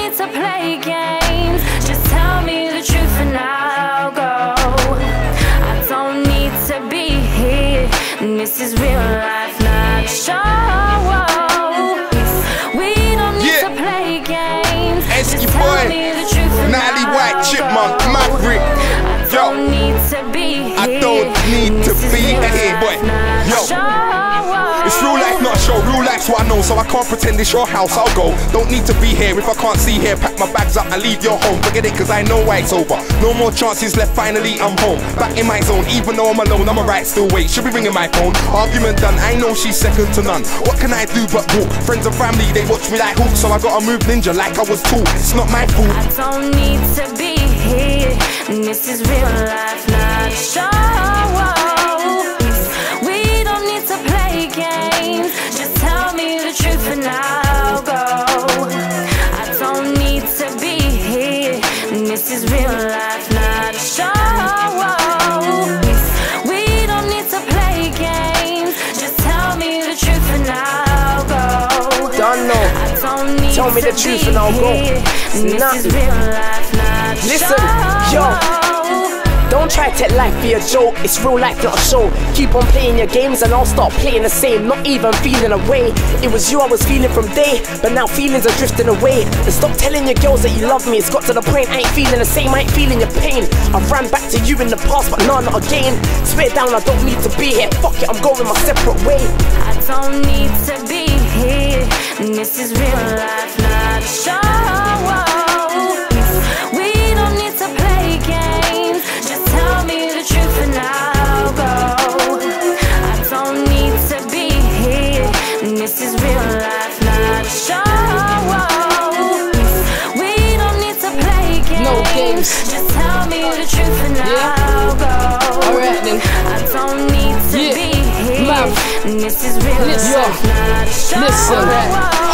need to play games. Just tell me the truth and I'll go. I don't need to be here. This is real life, not show. Life's what I know, so I can't pretend it's your house. I'll go. Don't need to be here if I can't see here. Pack my bags up and leave your home. Forget it, cause I know why it's over. No more chances left, finally I'm home. Back in my zone, even though I'm alone, I'm alright, still wait. Should be ringing my phone. Argument done, I know she's second to none. What can I do but walk? Friends and family, they watch me like hawks, so I gotta move ninja like I was taught. It's not my fault. I don't need to be here. This is real life, not Tell me the truth and I'll go. It's nothing. Listen, yo. Don't try to take life be a joke, it's real life, not a show. Keep on playing your games and I'll start playing the same, not even feeling away. It was you I was feeling from day, but now feelings are drifting away. And stop telling your girls that you love me, it's got to the point I ain't feeling the same, I ain't feeling your pain. I ran back to you in the past, but no, not again. Swear down, I don't need to be here, fuck it, I'm going my separate way. I don't need to be here. This is real No here. Mav. This is real Listen. life, not a show. Listen,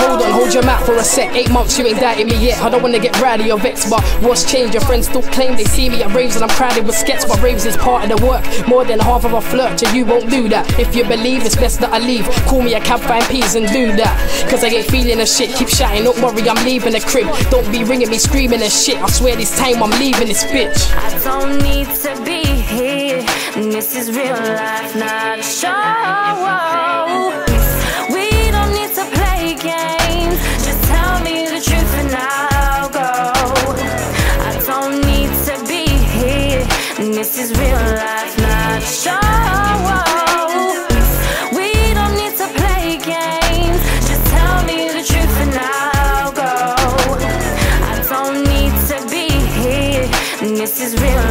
hold on, hold your mouth for a sec. Eight months, you ain't doubted me yet. I don't wanna get rowdy or vexed, but what's changed? Your friends still claim they see me at raves and I'm crowded with skets, but raves is part of the work. More than half of a flirt, and you won't do that. If you believe, it's best that I leave. Call me a cab, find peas and do that. Cause I ain't feeling a shit, keep shouting, don't worry, I'm leaving the crib. Don't be ringing me, screaming and shit. I swear this time I'm leaving this bitch. I don't need to be here. This is real life, not This is real life, not a show. We don't need to play games. Just tell me the truth and I'll go. I don't need to be here. This is real